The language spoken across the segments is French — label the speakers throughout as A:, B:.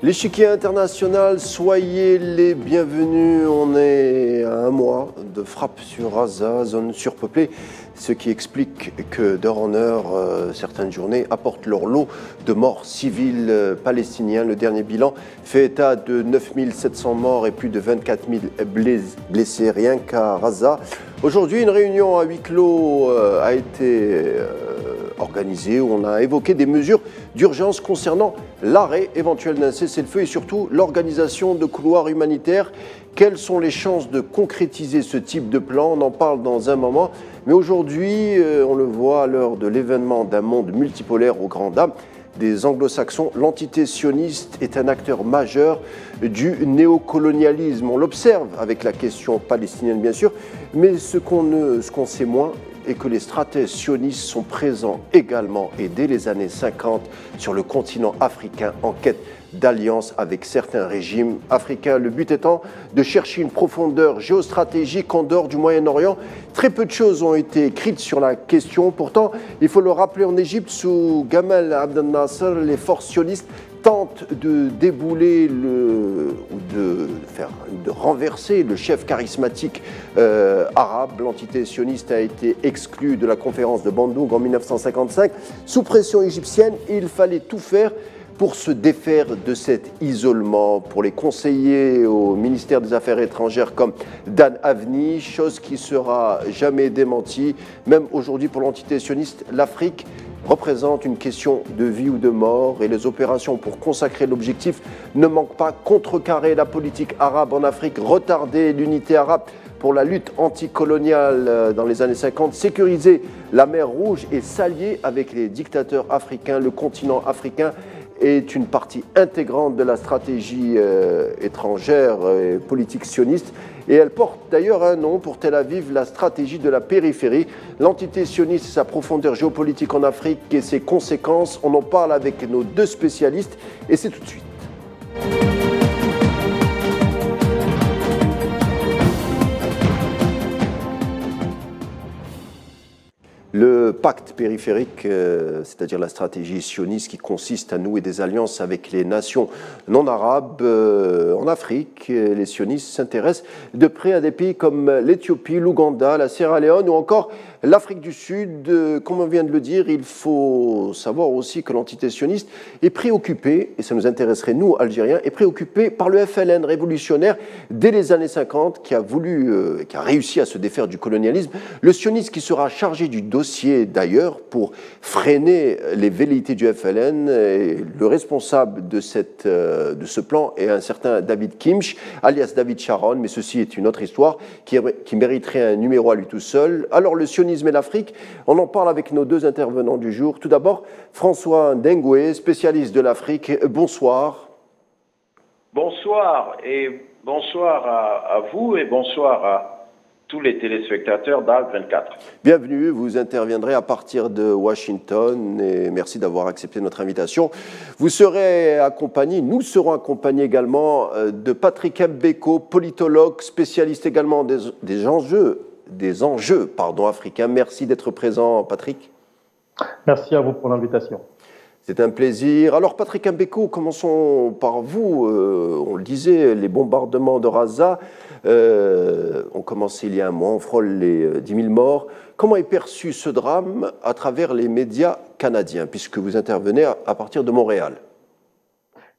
A: L'échiquier international, soyez les bienvenus. On est à un mois de frappe sur Gaza, zone surpeuplée, ce qui explique que d'heure en heure, euh, certaines journées apportent leur lot de morts civiles euh, palestiniens. Le dernier bilan fait état de 9700 morts et plus de 24 000 blessés rien qu'à Gaza. Aujourd'hui, une réunion à huis clos euh, a été organisée où on a évoqué des mesures d'urgence concernant l'arrêt éventuel d'un cessez-le-feu et surtout l'organisation de couloirs humanitaires. Quelles sont les chances de concrétiser ce type de plan? On en parle dans un moment. Mais aujourd'hui, euh, on le voit à l'heure de l'événement d'un monde multipolaire aux grandes dames des anglo-saxons, l'entité sioniste est un acteur majeur du néocolonialisme. On l'observe avec la question palestinienne, bien sûr, mais ce qu'on sait moins, et que les stratèges sionistes sont présents également et dès les années 50 sur le continent africain en quête d'alliance avec certains régimes africains. Le but étant de chercher une profondeur géostratégique en dehors du Moyen-Orient. Très peu de choses ont été écrites sur la question. Pourtant, il faut le rappeler, en Égypte, sous Gamal Abdel Nasser, les forces sionistes tente de débouler le, ou de, renverser le chef charismatique euh, arabe. L'entité sioniste a été exclue de la conférence de Bandung en 1955. Sous pression égyptienne, il fallait tout faire pour se défaire de cet isolement, pour les conseillers au ministère des Affaires étrangères comme Dan Avni, chose qui sera jamais démentie. Même aujourd'hui pour l'entité sioniste, l'Afrique représente une question de vie ou de mort et les opérations pour consacrer l'objectif ne manquent pas contrecarrer la politique arabe en Afrique, retarder l'unité arabe pour la lutte anticoloniale euh, dans les années 50, sécuriser la mer Rouge et s'allier avec les dictateurs africains, le continent africain est une partie intégrante de la stratégie euh, étrangère et politique sioniste et elle porte d'ailleurs un nom pour Tel Aviv, la stratégie de la périphérie. L'entité sioniste, sa profondeur géopolitique en Afrique et ses conséquences, on en parle avec nos deux spécialistes et c'est tout de suite. Le pacte périphérique, euh, c'est-à-dire la stratégie sioniste qui consiste à nouer des alliances avec les nations non arabes euh, en Afrique, les sionistes s'intéressent de près à des pays comme l'Éthiopie, l'Ouganda, la Sierra Leone ou encore L'Afrique du Sud, euh, comme on vient de le dire, il faut savoir aussi que l'entité sioniste est préoccupée, et ça nous intéresserait nous, Algériens, est préoccupée par le FLN révolutionnaire dès les années 50, qui a voulu, euh, qui a réussi à se défaire du colonialisme. Le sioniste qui sera chargé du dossier d'ailleurs pour freiner les velléités du FLN, le responsable de, cette, euh, de ce plan est un certain David Kimch, alias David Sharon, mais ceci est une autre histoire qui, mériterait un numéro à lui tout seul. Alors le et l'Afrique. On en parle avec nos deux intervenants du jour. Tout d'abord, François Dengoué, spécialiste de l'Afrique. Bonsoir.
B: Bonsoir et bonsoir à, vous et bonsoir à tous les téléspectateurs d'AL 24.
A: Bienvenue, vous interviendrez à partir de Washington et merci d'avoir accepté notre invitation. Vous serez accompagné, nous serons accompagnés également euh, de Patrick Mbeko, politologue, spécialiste également des, des enjeux des enjeux pardon, africains. Merci d'être présent, Patrick.
C: Merci à vous pour l'invitation.
A: C'est un plaisir. Alors, Patrick Mbeko, commençons par vous. Euh, on le disait, les bombardements de Raza euh, ont commencé il y a un mois, on frôle les 10 euh, 000 morts. Comment est perçu ce drame à travers les médias canadiens, puisque vous intervenez à, partir de Montréal?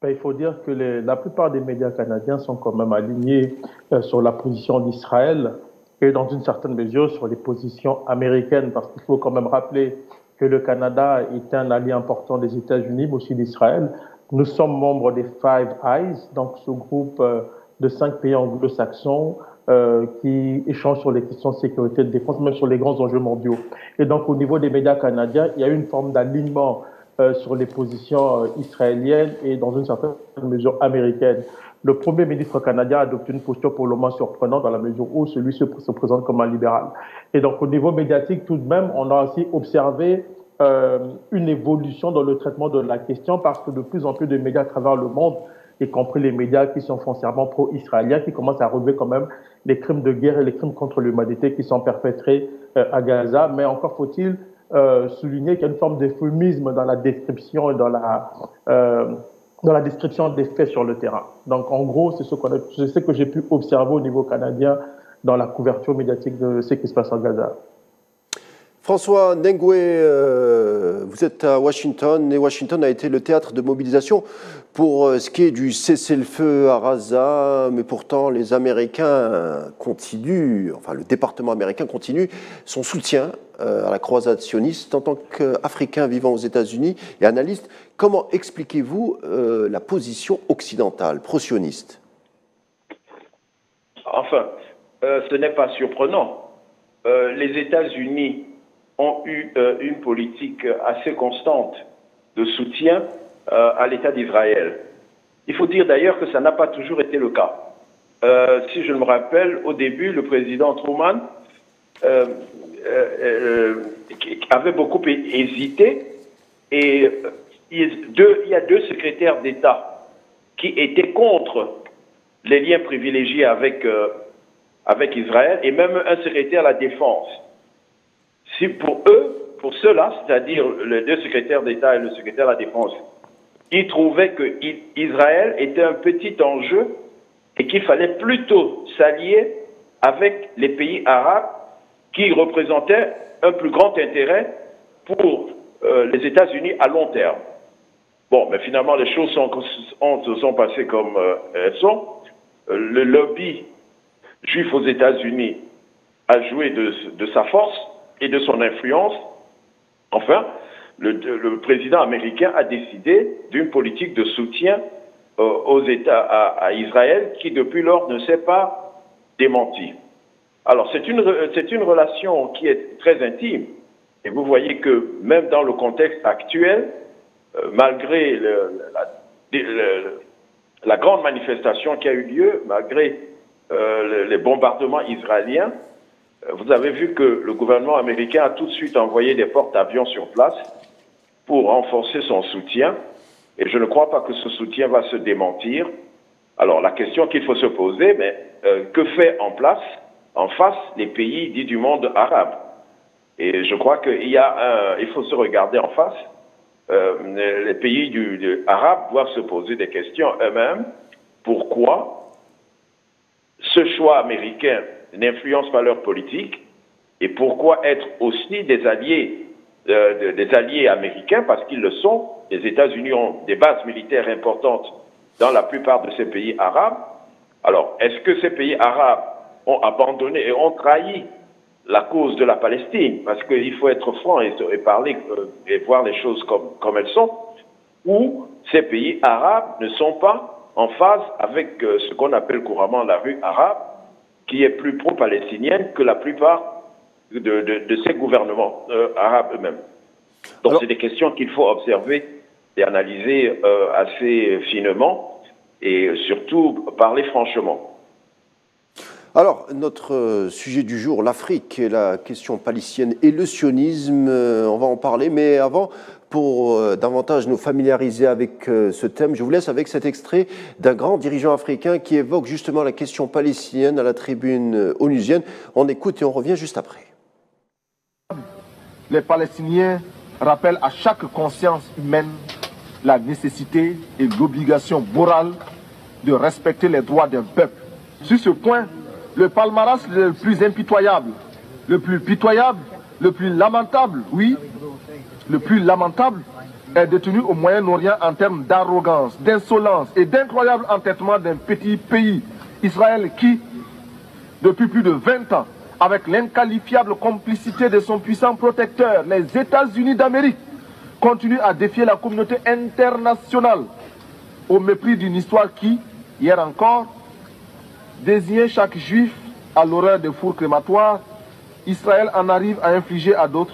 C: Ben, il faut dire que la plupart des médias canadiens sont quand même alignés sur la position d'Israël et dans une certaine mesure sur les positions américaines, parce qu'il faut quand même rappeler que le Canada est un allié important des États-Unis, mais aussi d'Israël. Nous sommes membres des Five Eyes, donc ce groupe euh, de cinq pays anglo-saxons euh, qui échangent sur les questions de sécurité et de défense, même sur les grands enjeux mondiaux. Et donc au niveau des médias canadiens, il y a une forme d'alignement euh, sur les positions euh, israéliennes et dans une certaine mesure américaine. Le Premier ministre canadien a adopté une posture pour le moins surprenante dans la mesure où celui se, se présente comme un libéral. Et donc au niveau médiatique, tout de même, on a aussi observé euh, une évolution dans le traitement de la question parce que de plus en plus de médias à travers le monde, y compris les médias qui sont foncièrement pro-israéliens, qui commencent à relever quand même les crimes de guerre et les crimes contre l'humanité qui sont perpétrés à Gaza. Mais encore faut-il euh, souligner qu'il y a une forme d'euphémisme dans la description dans la, euh, dans la description des faits sur le terrain. Donc, en gros, c'est ce, ce que j'ai pu observer au niveau canadien dans la couverture médiatique de ce qui se passe en Gaza.
A: François Nengwe, euh, vous êtes à Washington et Washington a été le théâtre de mobilisation pour euh, ce qui est du cessez-le-feu à Gaza, mais pourtant les Américains continuent, enfin le département américain continue son soutien euh, à la croisade sioniste en tant qu'Africain vivant aux États-Unis et analyste. Comment expliquez-vous la position occidentale pro-sioniste?
B: Enfin, ce n'est pas surprenant. les États-Unis ont eu euh, une politique assez constante de soutien euh, à l'État d'Israël. Il faut dire d'ailleurs que ça n'a pas toujours été le cas. Euh, si je me rappelle, au début, le président Truman avait beaucoup hésité et il, y a deux secrétaires d'État qui étaient contre les liens privilégiés avec, avec Israël et même un secrétaire à la défense si pour eux, pour ceux-là, c'est-à-dire les deux secrétaires d'État et le secrétaire de la Défense, ils trouvaient que Israël était un petit enjeu et qu'il fallait plutôt s'allier avec les pays arabes qui représentaient un plus grand intérêt pour euh, les États-Unis à long terme. Bon, mais finalement, les choses sont, sont passées comme euh, elles sont. Euh, le lobby juif aux États-Unis a joué de, de sa force et de son influence, enfin, le, président américain a décidé d'une politique de soutien euh, aux États, à, Israël, qui depuis lors ne s'est pas démenti. Alors, c'est une, c'est une relation qui est très intime. Et vous voyez que même dans le contexte actuel, euh, malgré la, grande manifestation qui a eu lieu, malgré euh, les bombardements israéliens, vous avez vu que le gouvernement américain a tout de suite envoyé des porte-avions sur place pour renforcer son soutien. Et je ne crois pas que ce soutien va se démentir. Alors la question qu'il faut se poser, mais euh, que fait en place, en face, les pays dits du monde arabe? Et je crois qu'il y a il faut se regarder en face. Euh, les pays du, arabes doivent se poser des questions eux-mêmes. Pourquoi ce choix américain n'influencent pas leur politique et pourquoi être aussi des alliés, euh, des alliés américains parce qu'ils le sont. Les États-Unis ont des bases militaires importantes dans la plupart de ces pays arabes. Alors, est-ce que ces pays arabes ont abandonné et ont trahi la cause de la Palestine? Parce qu'il faut être franc et, parler euh, et voir les choses comme, comme elles sont. Ou ces pays arabes ne sont pas en phase avec euh, ce qu'on appelle couramment la rue arabe, qui est plus pro-palestinienne que la plupart de, ces gouvernements euh, arabes eux-mêmes. Donc c'est des questions qu'il faut observer et analyser euh, assez finement et surtout parler franchement.
A: Alors, notre euh, sujet du jour, l'Afrique et la question palestinienne et le sionisme, on va en parler, mais avant, pour euh, davantage nous familiariser avec euh, ce thème, je vous laisse avec cet extrait d'un grand dirigeant africain qui évoque justement la question palestinienne à la tribune euh, onusienne. On écoute et on revient juste après.
D: Les Palestiniens rappellent à chaque conscience humaine la nécessité et l'obligation morale de respecter les droits d'un peuple. Sur ce point, le palmarès le plus impitoyable, le plus pitoyable, le plus lamentable, oui, le plus lamentable est détenu au Moyen-Orient en termes d'arrogance, d'insolence et d'incroyable entêtement d'un petit pays, Israël, qui, depuis plus de 20 ans, avec l'inqualifiable complicité de son puissant protecteur, les États-Unis d'Amérique, continue à défier la communauté internationale au mépris d'une histoire qui, hier encore, désignait chaque juif à l'horreur des fours crématoires, Israël en arrive à infliger à d'autres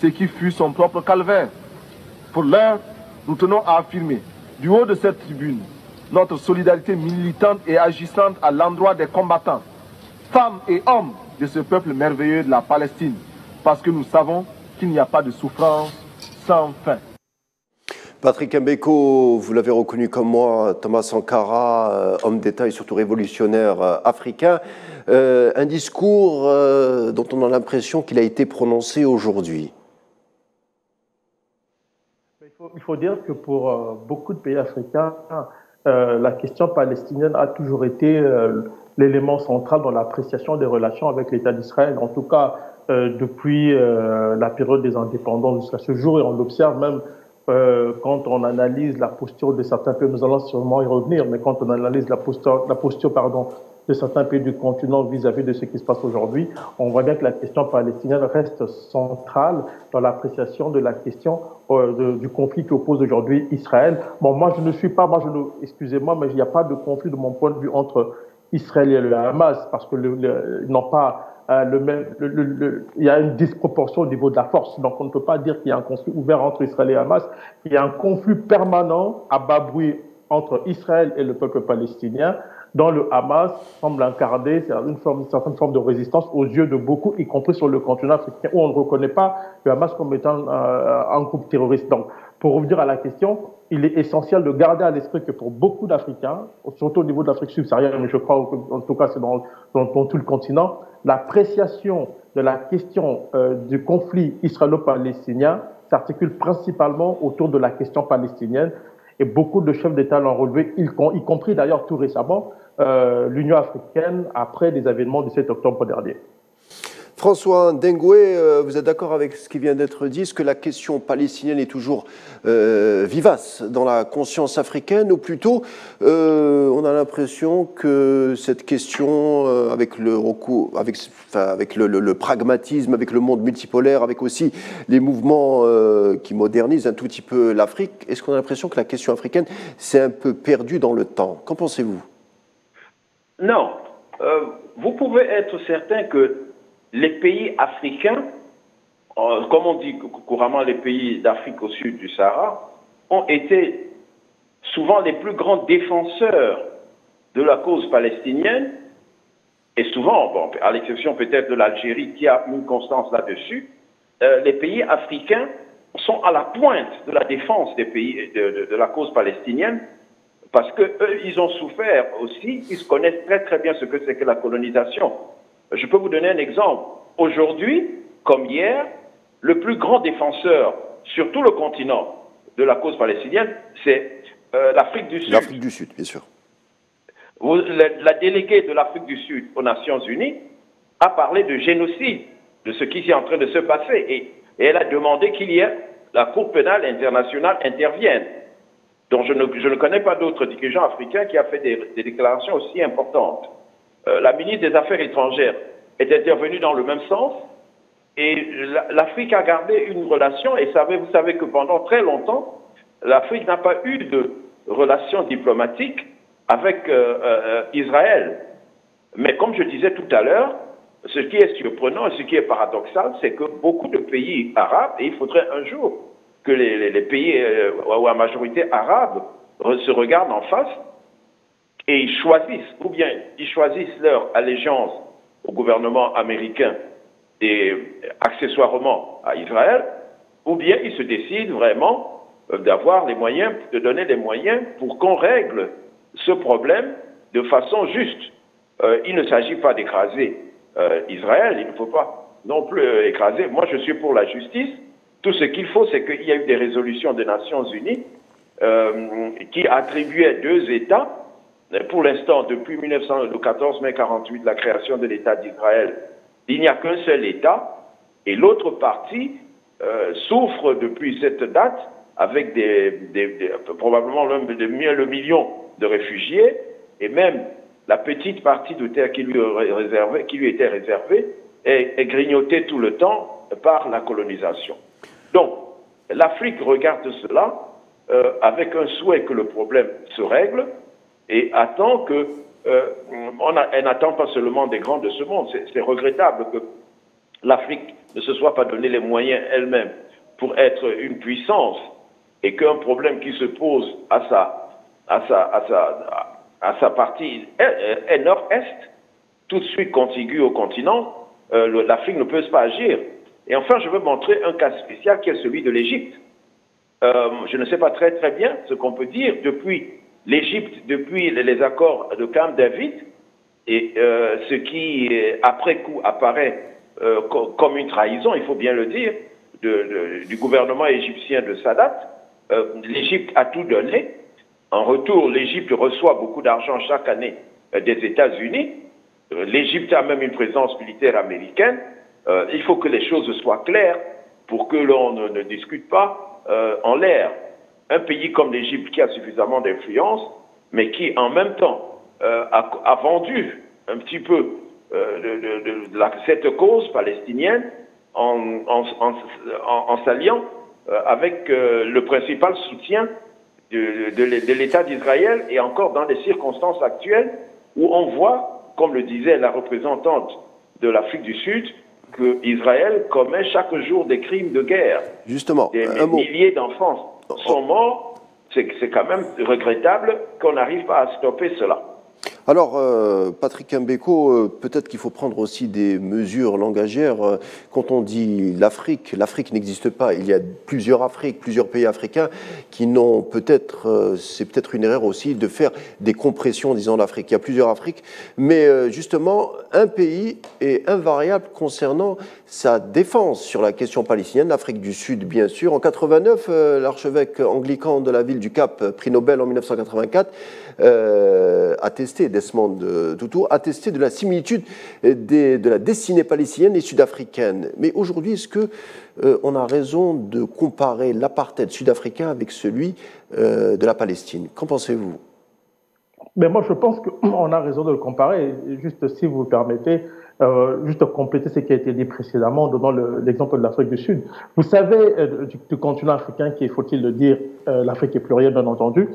D: ce qui fut son propre calvaire. Pour l'heure, nous tenons à affirmer, du haut de cette tribune, notre solidarité militante et agissante à l'endroit des combattants, femmes et hommes de ce peuple merveilleux de la Palestine, parce que nous savons qu'il n'y a pas de souffrance sans fin.
A: Patrick Mbeko, vous l'avez reconnu comme moi, Thomas Sankara, euh, homme d'État et surtout révolutionnaire euh, africain. Euh, un discours dont on a l'impression qu'il a été prononcé aujourd'hui
C: Il faut dire que pour euh, beaucoup de pays africains, euh, la question palestinienne a toujours été euh, l'élément central dans l'appréciation des relations avec l'État d'Israël. En tout cas, depuis la période des indépendances jusqu'à ce jour, et on l'observe même quand on analyse la posture de certains pays, nous allons sûrement y revenir, mais quand on analyse la posture, la posture pardon, de certains pays du continent vis-à-vis de ce qui se passe aujourd'hui, on voit bien que la question palestinienne reste centrale dans l'appréciation de la question euh, du conflit qui oppose aujourd'hui Israël. Bon, moi, je ne suis pas, moi, je excusez-moi, mais il n'y a pas de conflit de mon point de vue entre Israël et le Hamas parce que le, n'ont pas euh, le même, il y a une disproportion au niveau de la force. Donc, on ne peut pas dire qu'il y a un conflit ouvert entre Israël et Hamas. Il y a un conflit permanent à bas bruit entre Israël et le peuple palestinien dont le Hamas semble incarner une, forme, certaine forme de résistance aux yeux de beaucoup, y compris sur le continent africain, où on ne reconnaît pas le Hamas comme étant euh, un groupe terroriste. Donc, pour revenir à la question, il est essentiel de garder à l'esprit que pour beaucoup d'Africains, surtout au niveau de l'Afrique subsaharienne, mais je crois en tout cas c'est dans, dans, tout le continent, l'appréciation de la question euh, du conflit israélo-palestinien s'articule principalement autour de la question palestinienne et beaucoup de chefs d'État l'ont relevé, y compris d'ailleurs tout récemment euh, l'Union africaine après les événements du 7 octobre dernier.
A: François Dengoué, euh, vous êtes d'accord avec ce qui vient d'être dit Est-ce que la question palestinienne est toujours euh, vivace dans la conscience africaine Ou plutôt, euh, on a l'impression que cette question, avec, le, recours, avec, avec le, pragmatisme, avec le monde multipolaire, avec aussi les mouvements qui modernisent un tout petit peu l'Afrique, est-ce qu'on a l'impression que la question africaine s'est un peu perdue dans le temps? Qu'en pensez-vous?
B: Non. vous pouvez être certain que les pays africains, euh, comme on dit couramment les pays d'Afrique au sud du Sahara, ont été souvent les plus grands défenseurs de la cause palestinienne, et souvent, à l'exception peut-être de l'Algérie qui a une constance là-dessus, euh, les pays africains sont à la pointe de la défense de, de la cause palestinienne, parce qu'eux, ils ont souffert aussi, ils connaissent très très bien ce que c'est que la colonisation. Je peux vous donner un exemple. Aujourd'hui, comme hier, le plus grand défenseur sur tout le continent de la cause palestinienne, c'est euh, l'Afrique du Sud.
A: L'Afrique du Sud, bien sûr.
B: la, déléguée de l'Afrique du Sud aux Nations Unies a parlé de génocide, de ce qui est en train de se passer, et, elle a demandé qu'il y ait la Cour pénale internationale intervienne. Donc je ne, je ne connais pas d'autres dirigeants africains qui a fait des déclarations aussi importantes. Euh, la ministre des Affaires étrangères est intervenue dans le même sens et l'Afrique a gardé une relation et vous savez que pendant très longtemps, l'Afrique n'a pas eu de relation diplomatique avec euh, euh, Israël. Mais comme je disais tout à l'heure, ce qui est surprenant et ce qui est paradoxal, c'est que beaucoup de pays arabes, et il faudrait un jour que les, pays ou à majorité arabe se regardent en face, et ils choisissent, ou bien ils choisissent leur allégeance au gouvernement américain et accessoirement à Israël, ou bien ils se décident vraiment euh, d'avoir les moyens, de donner les moyens pour qu'on règle ce problème de façon juste. Euh, il ne s'agit pas d'écraser euh, Israël, il ne faut pas non plus écraser. Moi, je suis pour la justice. Tout ce qu'il faut, c'est qu'il y a eu des résolutions des Nations Unies qui attribuaient deux États pour l'instant, depuis 1914 mai 48, la création de l'État d'Israël, il n'y a qu'un seul État, et l'autre partie euh, souffre depuis cette date avec des, probablement le million de réfugiés, et même la petite partie de terre qui lui, était réservée est, grignotée tout le temps par la colonisation. Donc, l'Afrique regarde cela euh, avec un souhait que le problème se règle, et attend que euh, on elle n'attend pas seulement des grands de ce monde. C'est regrettable que l'Afrique ne se soit pas donné les moyens elle-même pour être une puissance et qu'un problème qui se pose à sa, à sa, à sa, à sa partie est, nord-est, tout de suite contigu au continent, euh, l'Afrique ne peut pas agir. Et enfin, je veux montrer un cas spécial qui est celui de l'Égypte. Euh, je ne sais pas très très bien ce qu'on peut dire depuis l'Égypte depuis les accords de Camp David, et euh, ce qui, après coup, apparaît euh, comme une trahison, il faut bien le dire, du gouvernement égyptien de Sadat, l'Égypte a tout donné. En retour, l'Égypte reçoit beaucoup d'argent chaque année des États-Unis. L'Égypte a même une présence militaire américaine. il faut que les choses soient claires pour que l'on ne, discute pas en l'air. Un pays comme l'Égypte qui a suffisamment d'influence, mais qui en même temps a, vendu un petit peu de, cette cause palestinienne en, s'alliant euh, avec euh, le principal soutien de, l'État d'Israël et encore dans les circonstances actuelles où on voit, comme le disait la représentante de l'Afrique du Sud, que Israël commet chaque jour des crimes de guerre.
A: Justement,
B: des milliers d'enfants sont morts. C'est quand même regrettable qu'on n'arrive pas à stopper cela.
A: Alors, euh, Patrick Mbeko, euh, peut-être qu'il faut prendre aussi des mesures langagières. Euh, quand on dit l'Afrique, l'Afrique n'existe pas. Il y a plusieurs Afriques, plusieurs pays africains qui n'ont peut-être, c'est peut-être une erreur aussi de faire des compressions en disant l'Afrique. Il y a plusieurs Afriques, mais justement, un pays est invariable concernant sa défense sur la question palestinienne, l'Afrique du Sud, bien sûr. En 89, l'archevêque anglican de la ville du Cap, prix Nobel en 1984, attesté Desmond Tutu, attesté de la similitude de la destinée palestinienne et sud-africaine. Mais aujourd'hui, est-ce qu'on euh, on a raison de comparer l'apartheid sud-africain avec celui euh, de la Palestine? Qu'en pensez-vous?
C: Mais moi, je pense qu'on a raison de le comparer. Juste, si vous permettez, euh, juste compléter ce qui a été dit précédemment, en donnant l'exemple de l'Afrique du Sud. Vous savez, du, continent africain, qui faut-il le dire, l'Afrique est plurielle, bien entendu,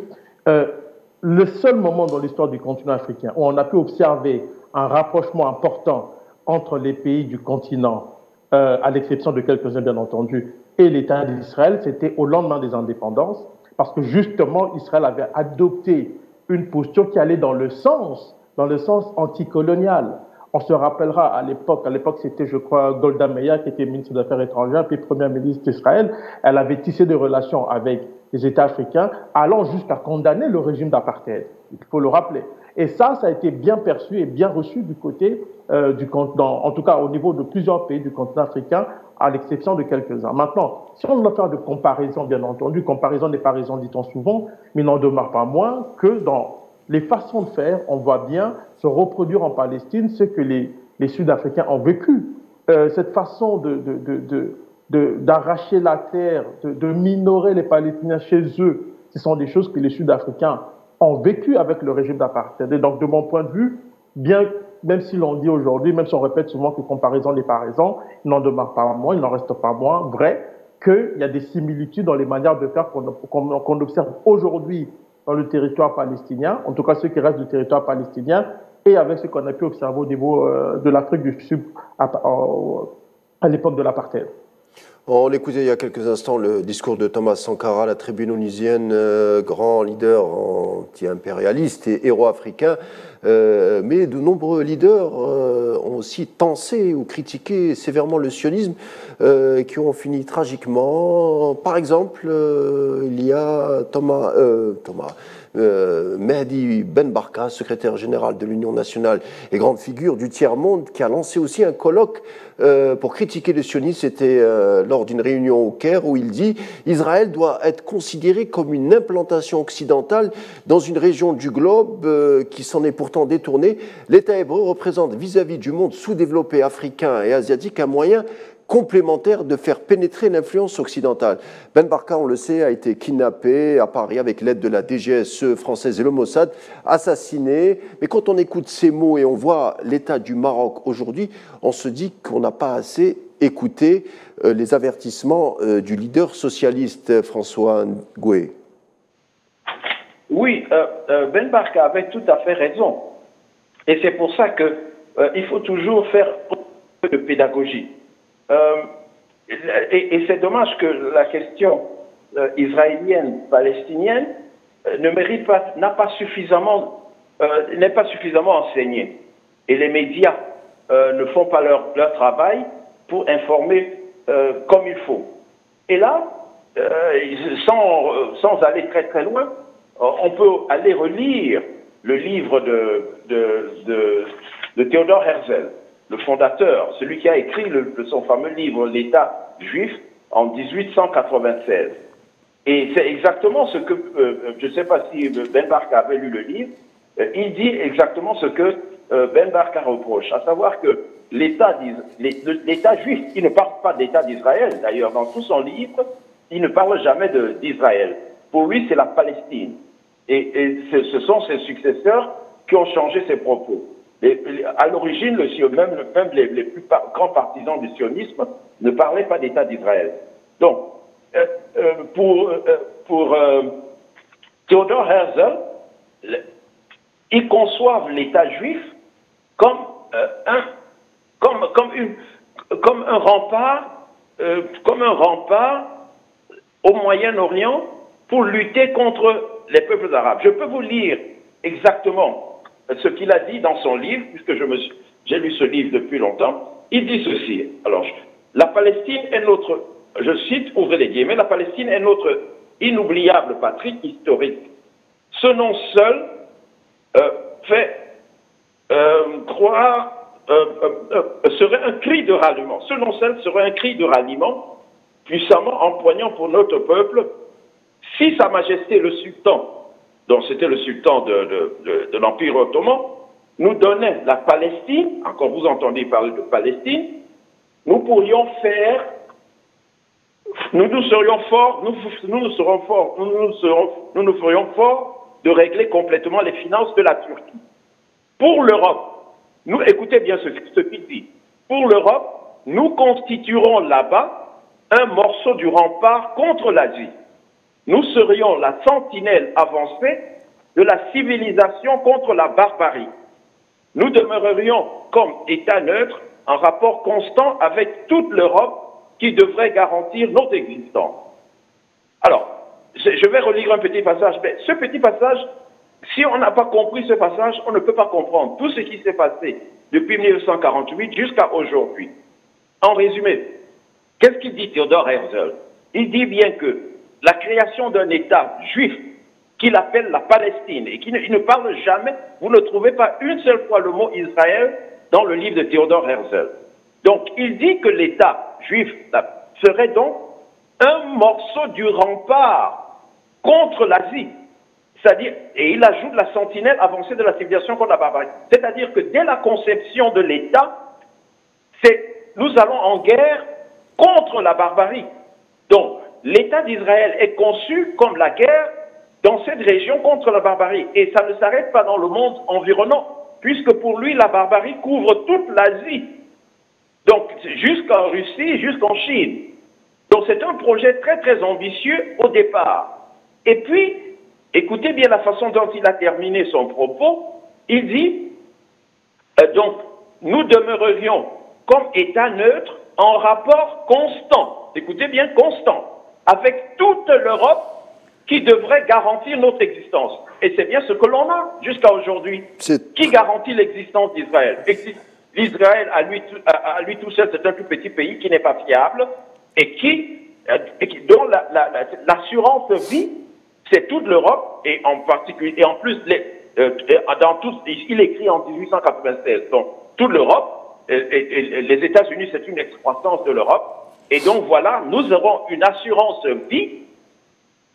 C: le seul moment dans l'histoire du continent africain où on a pu observer un rapprochement important entre les pays du continent, euh, à l'exception de quelques-uns bien entendu, et l'État d'Israël, c'était au lendemain des indépendances, parce que justement Israël avait adopté une posture qui allait dans le sens, dans le sens anticolonial. On se rappellera à l'époque, à l'époque c'était je crois Golda Meir qui était ministre des Affaires étrangères puis première ministre d'Israël. Elle avait tissé des relations avec les États africains, allant jusqu'à condamner le régime d'apartheid. Il faut le rappeler. Et ça, ça a été bien perçu et bien reçu du côté euh, du continent, en tout cas au niveau de plusieurs pays du continent africain, à l'exception de quelques-uns. Maintenant, si on doit faire de comparaison, bien entendu, comparaison n'est pas dit-on souvent, mais n'en demeure pas moins que dans les façons de faire, on voit bien se reproduire en Palestine ce que les, les Sud-Africains ont vécu. Euh, cette façon de, de, de, d'arracher la terre, de, minorer les Palestiniens chez eux, ce sont des choses que les Sud-Africains ont vécues avec le régime d'apartheid. Et donc, de mon point de vue, bien, même si l'on dit aujourd'hui, même si on répète souvent que comparaison n'est pas raison, il n'en demeure pas moins, il n'en reste pas moins vrai qu'il y a des similitudes dans les manières de faire qu'on observe aujourd'hui dans le territoire palestinien, en tout cas ceux qui restent du territoire palestinien, et avec ce qu'on a pu observer au niveau euh, de l'Afrique du Sud à, à l'époque de l'apartheid.
A: On écoutait il y a quelques instants le discours de Thomas Sankara, la tribune onisienne, euh, grand leader anti-impérialiste et héros africain. Euh, mais de nombreux leaders euh, ont aussi pensé ou critiqué sévèrement le sionisme, qui ont fini tragiquement. Par exemple, il y a Thomas, Thomas euh, Mehdi Ben Barka, secrétaire général de l'Union nationale et grande figure du tiers-monde, qui a lancé aussi un colloque euh, pour critiquer le sionisme. C'était euh, lors d'une réunion au Caire où il dit Israël doit être considéré comme une implantation occidentale dans une région du globe qui s'en est pourtant détournée. L'État hébreu représente vis-à-vis -vis du monde sous-développé africain et asiatique un moyen complémentaire de faire pénétrer l'influence occidentale. Ben Barka, on le sait, a été kidnappé à Paris avec l'aide de la DGSE française et le Mossad, assassiné. Mais quand on écoute ces mots et on voit l'état du Maroc aujourd'hui, on se dit qu'on n'a pas assez écouté euh, les avertissements euh, du leader socialiste François Ngoué.
B: Oui, euh, Ben Barka avait tout à fait raison. Et c'est pour ça qu'il faut toujours faire de pédagogie. Euh, et, c'est dommage que la question euh, israélienne-palestinienne euh, ne mérite pas, n'a pas suffisamment, n'est pas suffisamment enseignée. Et les médias ne font pas leur, travail pour informer comme il faut. Et là, sans, sans, aller très très loin, on peut aller relire le livre de, de, de, de Theodore Herzl, le fondateur, celui qui a écrit son fameux livre L'État juif en 1896. Et c'est exactement ce que, je ne sais pas si Ben Barka avait lu le livre, il dit exactement ce que Ben Barka reproche, à savoir que l'État juif, il ne parle pas d'État d'Israël, d'ailleurs, dans tout son livre, il ne parle jamais d'Israël. Pour lui, c'est la Palestine. Et, ce sont ses successeurs qui ont changé ses propos. À l'origine, même, les, plus grands partisans du sionisme ne parlaient pas d'État d'Israël. Donc, euh, euh, pour, euh, pour Theodore Herzl, ils conçoivent l'État juif comme, un, comme, comme un rempart, comme un rempart au Moyen-Orient pour lutter contre les peuples arabes. Je peux vous lire exactement ce qu'il a dit dans son livre, puisque j'ai lu ce livre depuis longtemps. Il dit ceci. Alors, la Palestine est notre, je cite, ouvrez les guillemets, la Palestine est notre inoubliable patrie historique. Ce nom seul euh, fait euh, croire, euh, serait un cri de ralliement. Ce nom seul serait un cri de ralliement puissamment empoignant pour notre peuple si Sa Majesté le Sultan, dont c'était le sultan de, l'Empire ottoman, nous donnait la Palestine, encore vous entendez parler de Palestine, nous pourrions faire, nous nous serions forts, nous, nous, serons forts, nous nous, serons, nous nous ferions forts de régler complètement les finances de la Turquie. Pour l'Europe, nous, écoutez bien ce, ce qu'il dit, pour l'Europe, nous constituerons là-bas un morceau du rempart contre l'Asie nous serions la sentinelle avancée de la civilisation contre la barbarie. Nous demeurerions comme État neutre en rapport constant avec toute l'Europe qui devrait garantir notre existence. Alors, je vais relire un petit passage, mais ce petit passage, si on n'a pas compris ce passage, on ne peut pas comprendre tout ce qui s'est passé depuis 1948 jusqu'à aujourd'hui. En résumé, qu'est-ce qu'il dit Theodore Herzl? Il dit bien que la création d'un État juif qu'il appelle la Palestine et qui ne, parle jamais, vous ne trouvez pas une seule fois le mot Israël dans le livre de Théodore Herzl. Donc il dit que l'État juif serait donc un morceau du rempart contre l'Asie. C'est-à-dire, et il ajoute la sentinelle avancée de la civilisation contre la barbarie. C'est-à-dire que dès la conception de l'État, c'est nous allons en guerre contre la barbarie. Donc, l'État d'Israël est conçu comme la guerre dans cette région contre la barbarie. Et ça ne s'arrête pas dans le monde environnant, puisque pour lui, la barbarie couvre toute l'Asie. Donc, jusqu'en Russie, jusqu'en Chine. Donc, c'est un projet très, très ambitieux au départ. Et puis, écoutez bien la façon dont il a terminé son propos. Il dit, euh, donc, nous demeurerions comme État neutre en rapport constant. Écoutez bien, constant avec toute l'Europe qui devrait garantir notre existence. Et c'est bien ce que l'on a jusqu'à aujourd'hui. Qui garantit l'existence d'Israël? L'Israël, à lui, à lui tout seul, c'est un tout petit pays qui n'est pas fiable et qui, euh, et qui dont l'assurance la, vie, c'est toute l'Europe et en particulier, et en plus, les, euh, dans tout, il écrit en 1896, donc toute l'Europe, et, et, les États-Unis, c'est une excroissance de l'Europe, et donc voilà, nous aurons une assurance vie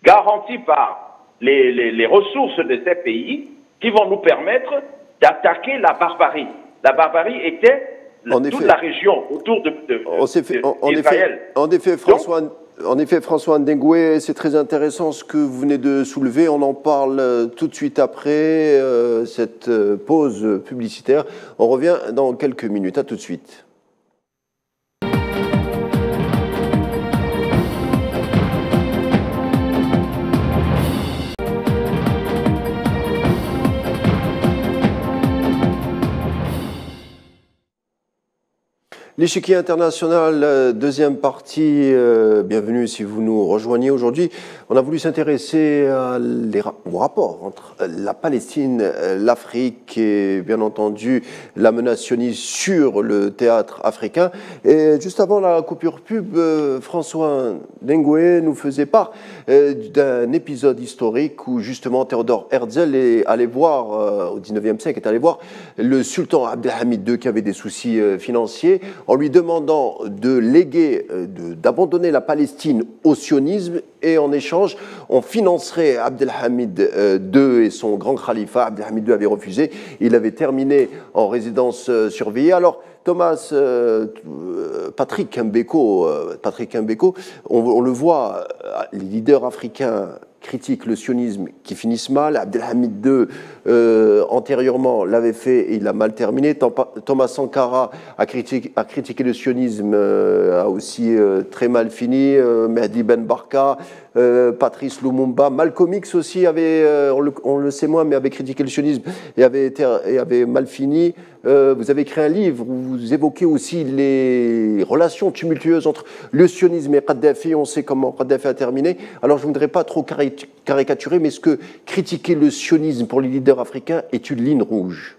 B: garantie par les, ressources de ces pays qui vont nous permettre d'attaquer la barbarie. La barbarie était toute la région autour de, de,
A: en, effet, en effet, François, en effet, François Ndengoué, c'est très intéressant ce que vous venez de soulever. On en parle euh, tout de suite après euh, cette euh, pause publicitaire. On revient dans quelques minutes. À tout de suite. L'échiquier international, euh, deuxième partie, euh, bienvenue si vous nous rejoignez aujourd'hui. On a voulu s'intéresser au rapport entre la Palestine, l'Afrique et bien entendu la menace sioniste sur le théâtre africain. Et juste avant la coupure pub, euh, François Dengue nous faisait part d'un épisode historique où justement Théodore Herzl est allé voir, au 19e siècle, est allé voir le sultan Abdelhamid II qui avait des soucis financiers en lui demandant de léguer, euh, d'abandonner la Palestine au sionisme et en échange, on financerait Abdelhamid II et son grand khalifa. Abdelhamid II avait refusé. Il avait terminé en résidence surveillée. Alors, Thomas, Patrick Mbeko, Patrick Mbeko on, le voit, les leaders africains critique le sionisme qui finissent mal. Abdelhamid II, euh, antérieurement, l'avait fait et il a mal terminé. Thomas Sankara a critiqué, le sionisme, euh, a aussi euh, très mal fini. Mehdi Ben Barka, Patrice Lumumba, Malcolm X aussi avait, on le, sait moins, mais avait critiqué le sionisme et avait, et avait mal fini. Vous avez écrit un livre où vous évoquez aussi les relations tumultueuses entre le sionisme et Kadhafi. On sait comment Kadhafi a terminé. Alors je ne voudrais pas trop caricaturer, mais est-ce que critiquer le sionisme pour les leaders africain est une ligne rouge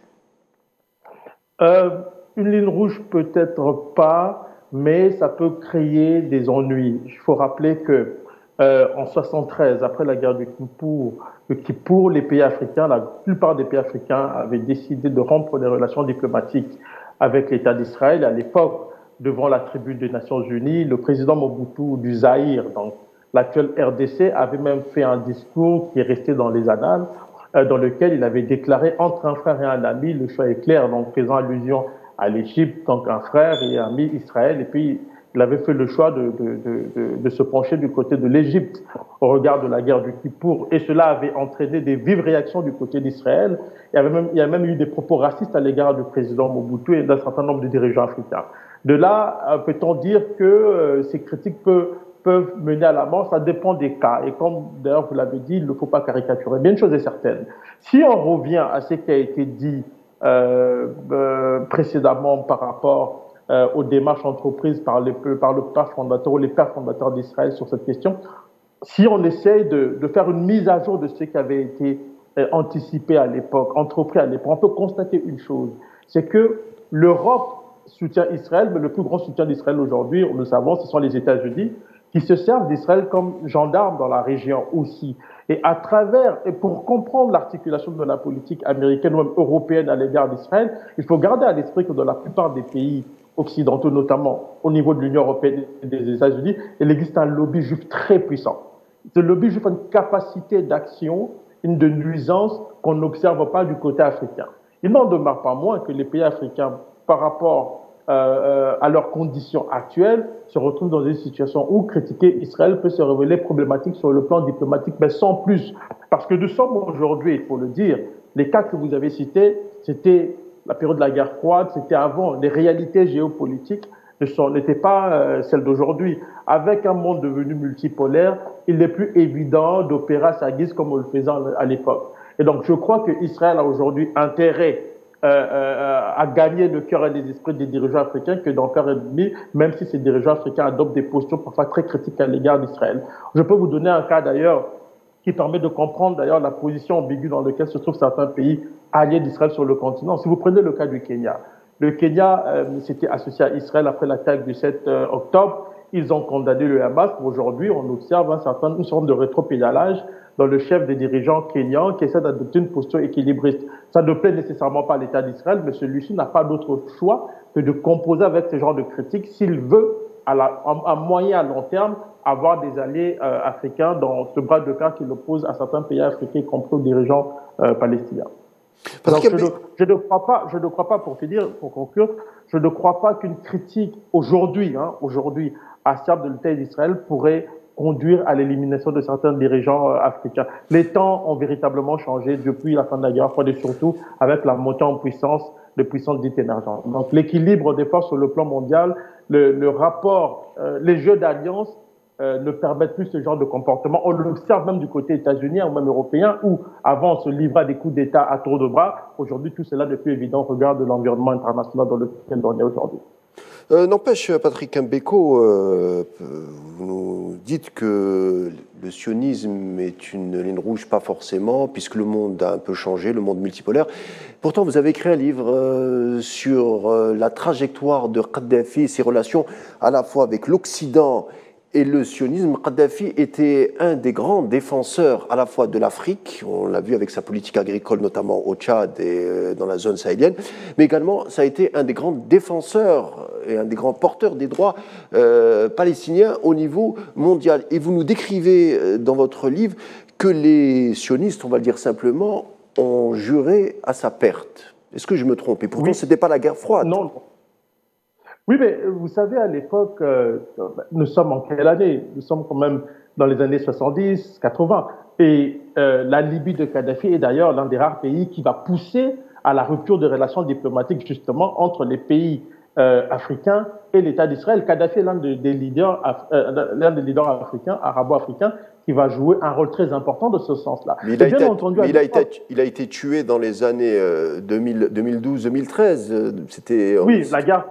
C: euh, Une ligne rouge peut-être pas, mais ça peut créer des ennuis. Il faut rappeler que euh, en 73, après la guerre du Kippour, pour les pays africains, la plupart des pays africains avaient décidé de rompre les relations diplomatiques avec l'État d'Israël. À l'époque, devant la tribune des Nations Unies, le président Mobutu du Zaïre, donc l'actuel RDC, avait même fait un discours qui est resté dans les annales euh, dans lequel il avait déclaré entre un frère et un ami, le choix est clair, donc faisant allusion à l'Égypte, donc un frère et un ami Israël, et puis il avait fait le choix de, de, de, de se pencher du côté de l'Égypte au regard de la guerre du Kippour, et cela avait entraîné des vives réactions du côté d'Israël. Il, y avait même, il y a même eu des propos racistes à l'égard du président Mobutu et d'un certain nombre de dirigeants africains. De là, euh, peut-on dire que euh, ces critiques peuvent peuvent mener à la mort, ça dépend des cas. Et comme d'ailleurs vous l'avez dit, il ne faut pas caricaturer. Mais une chose est certaine, si on revient à ce qui a été dit euh, précédemment par rapport euh, aux démarches entreprises par, les, par le père fondateur ou les pères fondateurs d'Israël sur cette question, si on essaye de, de, faire une mise à jour de ce qui avait été euh, anticipé à l'époque, entrepris à l'époque, on peut constater une chose, c'est que l'Europe soutient Israël, mais le plus grand soutien d'Israël aujourd'hui, nous le savons, ce sont les États-Unis qui se servent d'Israël comme gendarmes dans la région aussi. Et à travers, et pour comprendre l'articulation de la politique américaine ou même européenne à l'égard d'Israël, il faut garder à l'esprit que dans la plupart des pays occidentaux, notamment au niveau de l'Union européenne et des États-Unis, il existe un lobby juif très puissant. Ce lobby juif a une capacité d'action, une de nuisance qu'on n'observe pas du côté africain. Il n'en demeure pas moins que les pays africains, par rapport euh, euh, à leurs conditions actuelles, se retrouvent dans une situation où critiquer Israël peut se révéler problématique sur le plan diplomatique, mais sans plus. Parce que nous sommes aujourd'hui, il faut le dire, les cas que vous avez cités, c'était la période de la guerre froide, c'était avant. Les réalités géopolitiques n'étaient pas euh, celles d'aujourd'hui. Avec un monde devenu multipolaire, il n'est plus évident d'opérer à sa guise comme on le faisait à l'époque. Et donc, je crois que Israël a aujourd'hui intérêt euh, euh, à gagner le cœur et les esprits des dirigeants africains que d'en faire ennemi, même si ces dirigeants africains adoptent des postures parfois très critiques à l'égard d'Israël. Je peux vous donner un cas d'ailleurs qui permet de comprendre d'ailleurs la position ambiguë dans laquelle se trouvent certains pays alliés d'Israël sur le continent. Si vous prenez le cas du Kenya, le Kenya euh, s'était associé à Israël après l'attaque du 7 euh, octobre. Ils ont condamné le Hamas. Aujourd'hui, on observe un certain, une sorte de rétropédalage dans le chef des dirigeants kenyans qui essaie d'adopter une posture équilibriste. Ça ne plaît nécessairement pas à l'État d'Israël, mais celui-ci n'a pas d'autre choix que de composer avec ce genre de critiques s'il veut, à, la, à, moyen à long terme, avoir des alliés euh, africains dans ce bras de fer qui l'oppose à certains pays africains, y compris aux dirigeants euh, palestiniens. Donc, je, ne, je, ne, crois pas, je ne crois pas, pour finir, pour conclure, je ne crois pas qu'une critique aujourd'hui, hein, aujourd'hui, à de l'État d'Israël pourrait conduire à l'élimination de certains dirigeants euh, africains. Les temps ont véritablement changé depuis la fin de la guerre froide et surtout avec la montée en puissance de puissances dites émergentes. Donc l'équilibre des forces sur le plan mondial, le, rapport, euh, les jeux d'alliance euh, ne permettent plus ce genre de comportement. On l'observe même du côté états-unien ou même européen, où avant on se livrait des coups d'État à tour de bras. Aujourd'hui, tout cela n'est plus évident au regard de l'environnement international dans lequel on est aujourd'hui.
A: Euh, N'empêche, Patrick Mbeko, euh, vous nous dites que le sionisme est une ligne rouge, pas forcément, puisque le monde a un peu changé, le monde multipolaire. Pourtant, vous avez écrit un livre euh, sur la trajectoire de Kadhafi et ses relations à la fois avec l'Occident le sionisme, Kadhafi était un des grands défenseurs à la fois de l'Afrique, on l'a vu avec sa politique agricole notamment au Tchad et euh, dans la zone sahélienne, mais également ça a été un des grands défenseurs et un des grands porteurs des droits euh, palestiniens au niveau mondial. Et vous nous décrivez euh, dans votre livre que les sionistes, on va le dire simplement, ont juré à sa perte. Est-ce que je me trompe? Et pourtant, ce n'était pas la guerre froide.
C: Non, oui, mais vous savez, à l'époque, euh, nous sommes en quelle année? Nous sommes quand même dans les années 70, 80. Et euh, la Libye de Kadhafi est d'ailleurs l'un des rares pays qui va pousser à la rupture de relations diplomatiques justement entre les pays euh, africains et l'État d'Israël. Kadhafi est l'un des leaders, l'un des leaders africains, arabo-africains, qui va jouer un rôle très important de ce sens-là.
A: Mais il, a été, il, a été, il a été tué dans les années 2012-2013. C'était.
C: Oui, la guerre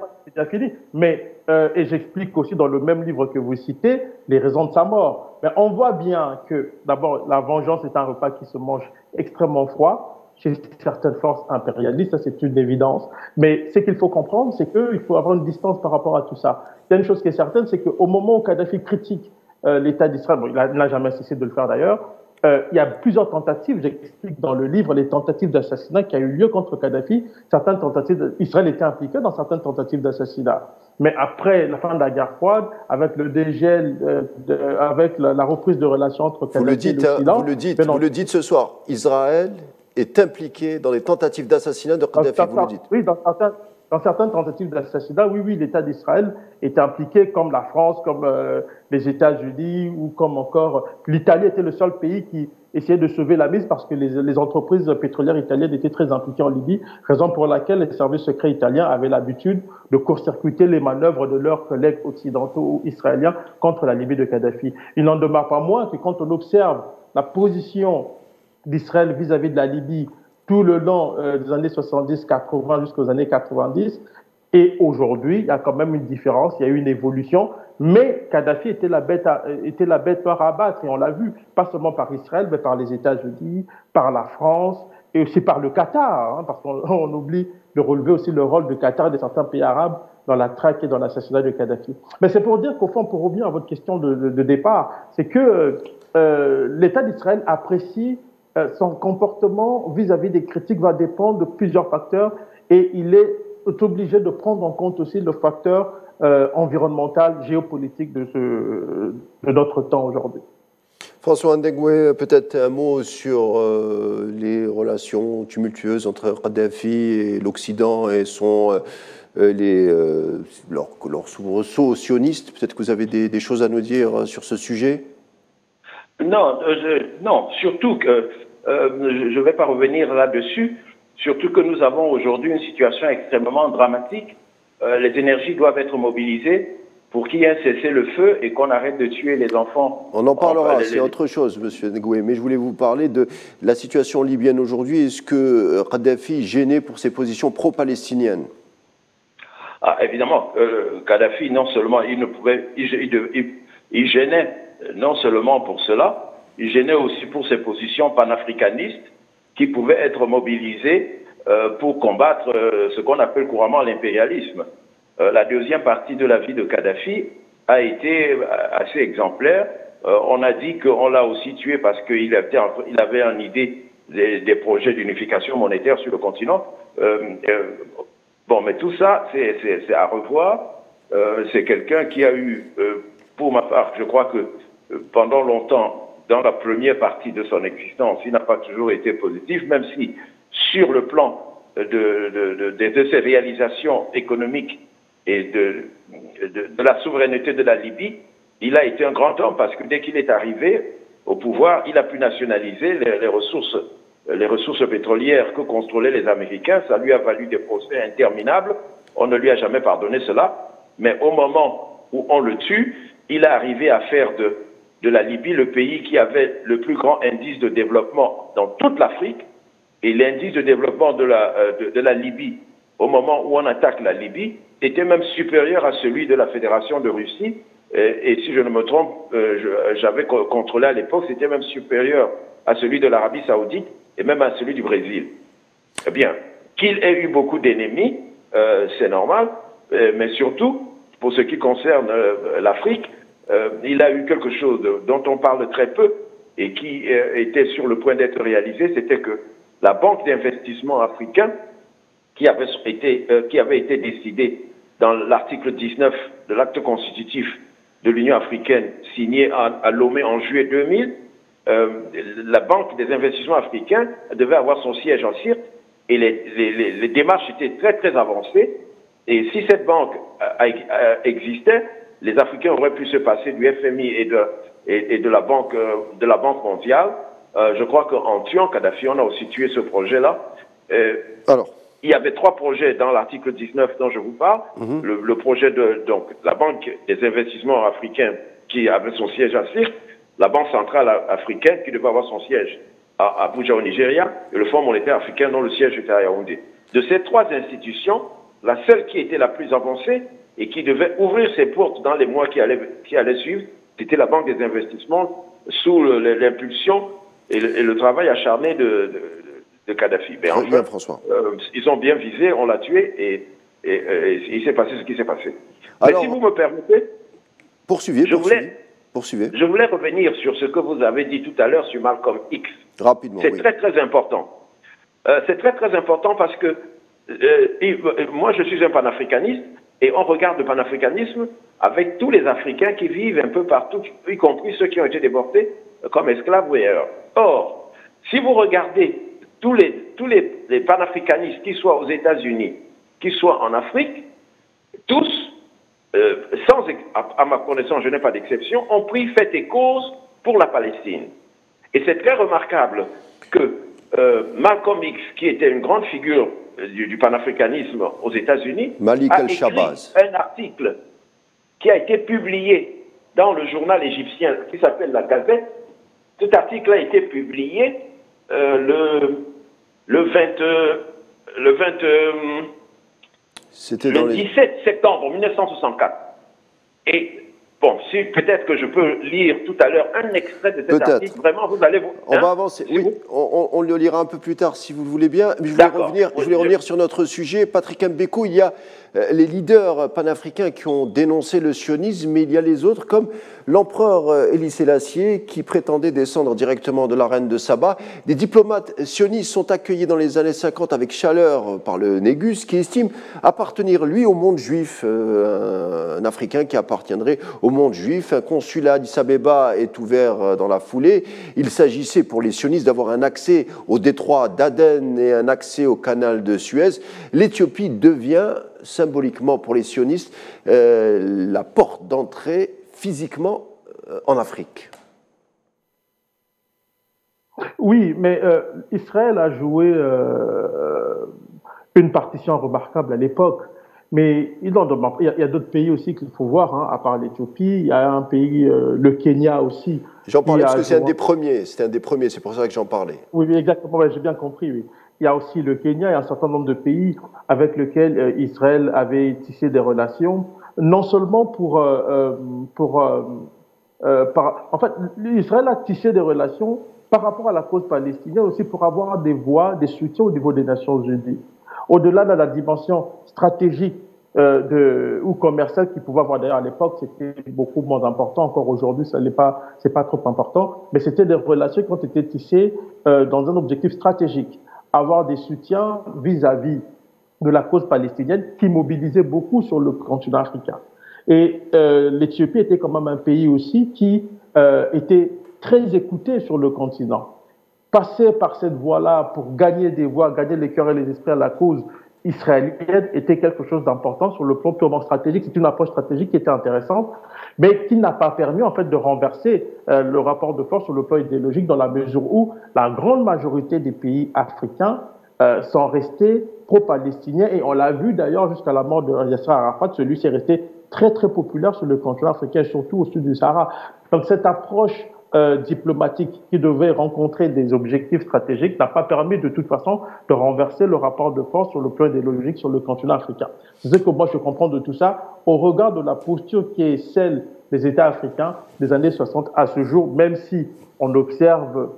C: Mais, euh, et j'explique aussi dans le même livre que vous citez, les raisons de sa mort. Mais on voit bien que, d'abord, la vengeance est un repas qui se mange extrêmement froid chez certaines forces impérialistes, ça c'est une évidence. Mais ce qu'il faut comprendre, c'est qu'il faut avoir une distance par rapport à tout ça. Il y a une chose qui est certaine, c'est qu'au moment où Kadhafi critique euh, l'État d'Israël, bon, il n'a jamais cessé de le faire d'ailleurs, euh, il y a plusieurs tentatives, j'explique dans le livre les tentatives d'assassinat qui a eu lieu contre Kadhafi. Certaines tentatives, Israël était impliqué dans certaines tentatives d'assassinat. Mais après la fin de la guerre froide, avec le dégel, euh, avec la, reprise de relations entre Kadhafi
A: vous le dites,
C: et
A: hein, Vous le dites, vous le dites ce soir. Israël est impliqué dans les tentatives d'assassinat de Kadhafi. Vous le dites.
C: Oui, dans certains, dans certaines tentatives d'assassinat, oui, oui, l'État d'Israël était impliqué, comme la France, comme euh, les États-Unis ou comme encore l'Italie était le seul pays qui essayait de sauver la mise parce que les, les, entreprises pétrolières italiennes étaient très impliquées en Libye, raison pour laquelle les services secrets italiens avaient l'habitude de court-circuiter les manœuvres de leurs collègues occidentaux ou israéliens contre la Libye de Kadhafi. Il n'en demeure pas moins que quand on observe la position d'Israël vis-à-vis de la Libye tout le long euh, des années 70-80 jusqu'aux années 90. Et aujourd'hui, il y a quand même une différence, il y a eu une évolution, mais Kadhafi était la bête à, était la bête à et on l'a vu, pas seulement par Israël, mais par les États-Unis, par la France, et aussi par le Qatar, hein, parce qu'on oublie de relever aussi le rôle du Qatar et de certains pays arabes dans la traque et dans l'assassinat de Kadhafi. Mais c'est pour dire qu'au fond, pour revenir à votre question de, de, de départ, c'est que euh, l'État d'Israël apprécie son comportement vis-à-vis des critiques va dépendre de plusieurs facteurs et il est obligé de prendre en compte aussi le facteur euh, environnemental, géopolitique de, notre temps aujourd'hui.
A: François Ndegwe, peut-être un mot sur euh, les relations tumultueuses entre Kadhafi et l'Occident et son, leur, leur soubresaut sioniste. Peut-être que vous avez des, choses à nous dire sur ce sujet
B: non, non, surtout que euh, je ne vais pas revenir là-dessus, surtout que nous avons aujourd'hui une situation extrêmement dramatique. Euh, les énergies doivent être mobilisées pour qu'il y ait un cessez-le-feu et qu'on arrête de tuer les enfants.
A: On en parlera, c'est autre chose, Monsieur Ngoué, mais je voulais vous parler de la situation libyenne aujourd'hui. Est-ce que Kadhafi gênait pour ses positions pro-palestiniennes?
B: Ah, Évidemment, euh, Kadhafi, non seulement il ne pouvait, il gênait non seulement pour cela, il gênait aussi pour ses positions panafricanistes qui pouvaient être mobilisées euh, pour combattre euh, ce qu'on appelle couramment l'impérialisme. Euh, la deuxième partie de la vie de Kadhafi a été assez exemplaire. on a dit qu'on l'a aussi tué parce qu'il avait, il en idée des projets d'unification monétaire sur le continent. bon, mais tout ça, c'est à revoir. c'est quelqu'un qui a eu, pour ma part, je crois que pendant longtemps, dans la première partie de son existence, il n'a pas toujours été positif, même si sur le plan de, ses réalisations économiques et de, la souveraineté de la Libye, il a été un grand homme parce que dès qu'il est arrivé au pouvoir, il a pu nationaliser les, ressources, les ressources pétrolières que contrôlaient les Américains. Ça lui a valu des procès interminables. On ne lui a jamais pardonné cela. Mais au moment où on le tue, il a arrivé à faire de de la Libye, le pays qui avait le plus grand indice de développement dans toute l'Afrique, et l'indice de développement de la, euh, de, la Libye au moment où on attaque la Libye était même supérieur à celui de la Fédération de Russie. Et, si je ne me trompe, euh, j'avais contrôlé à l'époque, c'était même supérieur à celui de l'Arabie saoudite et même à celui du Brésil. Eh bien, qu'il ait eu beaucoup d'ennemis, euh, c'est normal, mais surtout, pour ce qui concerne l'Afrique, euh, il a eu quelque chose dont on parle très peu et qui euh, était sur le point d'être réalisé, c'était que la Banque d'investissement africain, qui avait été, euh, qui avait été décidée dans l'article 19 de l'acte constitutif de l'Union africaine signé à, Lomé en juillet 2000, la Banque des investissements africains devait avoir son siège en Sirte et les, démarches étaient très très avancées. Et si cette banque existait, les Africains auraient pu se passer du FMI et de, et, de, la, banque, euh, de la Banque mondiale. Euh, je crois qu'en tuant Kadhafi, on a aussi tué ce projet-là. Euh, Alors il y avait trois projets dans l'article 19 dont je vous parle. Mhm. le, projet de donc la Banque des investissements africains qui avait son siège à Sirte, la Banque centrale africaine qui devait avoir son siège à Abuja au Nigeria et le Fonds monétaire africain dont le siège était à Yaoundé. De ces trois institutions, la seule qui était la plus avancée, et qui devait ouvrir ses portes dans les mois qui allaient, qui allaient suivre, c'était la Banque des investissements sous l'impulsion et, le travail acharné de, de, Kadhafi.
A: Mais enfin, François.
B: Euh, ils ont bien visé, on l'a tué et, il s'est passé ce qui s'est passé. Mais si vous me permettez,
A: poursuivez, je voulais, poursuivez.
B: Je voulais revenir sur ce que vous avez dit tout à l'heure sur Malcolm X.
A: Rapidement.
B: C'est très très important. Euh, c'est très très important parce que euh, moi je suis un panafricaniste et on regarde le panafricanisme avec tous les Africains qui vivent un peu partout, y compris ceux qui ont été déportés comme esclaves ou ailleurs. Or, si vous regardez tous les, tous les, panafricanistes, qui soient aux États-Unis, qui soient en Afrique, tous, euh, sans, à, ma connaissance, je n'ai pas d'exception, ont pris fait et cause pour la Palestine. Et c'est très remarquable que euh, Malcolm X, qui était une grande figure du, panafricanisme aux États-Unis,
A: a écrit
B: un article qui a été publié dans le journal égyptien qui s'appelle La Gazette. Cet article a été publié euh, le, le 20, le 20, le 17 septembre 1964. Et Bon, si peut-être que je peux lire tout à l'heure un extrait de cet article, vraiment, vous allez vous.
A: On va hein, avancer. Oui, on, le lira un peu plus tard si vous le voulez bien. Mais je voulais revenir, je voulais revenir sur notre sujet. Patrick Mbeko, il y a les leaders panafricains qui ont dénoncé le sionisme, mais il y a les autres, comme l'empereur euh, Élie Sélassié, qui prétendait descendre directement de la reine de Saba. Des diplomates sionistes sont accueillis dans les années 50 avec chaleur par le Négus, qui estime appartenir, lui, au monde juif, euh, un Africain qui appartiendrait au monde juif. Un consulat à Abeba est ouvert dans la foulée. Il s'agissait pour les sionistes d'avoir un accès au détroit d'Aden et un accès au canal de Suez. L'Éthiopie devient symboliquement pour les sionistes euh, la porte d'entrée physiquement euh, en Afrique.
C: Oui, mais euh, Israël a joué une partition remarquable à l'époque. Mais il, y a, d'autres pays aussi qu'il faut voir, hein, à part l'Éthiopie. Il y a un pays, le Kenya aussi.
A: J'en parlais parce que c'est un des premiers. C'était un des premiers, c'est pour ça que j'en parlais.
C: Oui, exactement. j'ai bien compris. Oui. Il y a aussi le Kenya et un certain nombre de pays avec lesquels euh, Israël avait tissé des relations, non seulement pour, euh, euh, pour par, en fait, Israël a tissé des relations par rapport à la cause palestinienne, aussi pour avoir des voix, des soutiens au niveau des Nations Unies. Au-delà de la dimension stratégique de, ou commerciale qu'il pouvait avoir d'ailleurs à l'époque, c'était beaucoup moins important. Encore aujourd'hui, ça n'est pas, c'est pas trop important. Mais c'était des relations qui ont été tissées dans un objectif stratégique avoir des soutiens vis-à-vis de la cause palestinienne qui mobilisait beaucoup sur le continent africain. Et euh, l'Éthiopie était quand même un pays aussi qui euh, était très écouté sur le continent. Passer par cette voie-là pour gagner des voix, gagner les cœurs et les esprits à la cause israélienne était quelque chose d'important sur le plan purement stratégique. C'est une approche stratégique qui était intéressante, mais qui n'a pas permis en fait de renverser euh, le rapport de force sur le plan idéologique dans la mesure où la grande majorité des pays africains euh, sont restés pro-palestiniens et on l'a vu d'ailleurs jusqu'à la mort de Yasser Arafat, celui-ci est resté très très populaire sur le continent africain, surtout au sud du Sahara. Donc cette approche euh, diplomatique qui devait rencontrer des objectifs stratégiques n'a pas permis de toute façon de renverser le rapport de force sur le plan idéologique sur le continent africain. C'est ce que moi je comprends de tout ça au regard de la posture qui est celle des États africains des années 60 à ce jour, même si on observe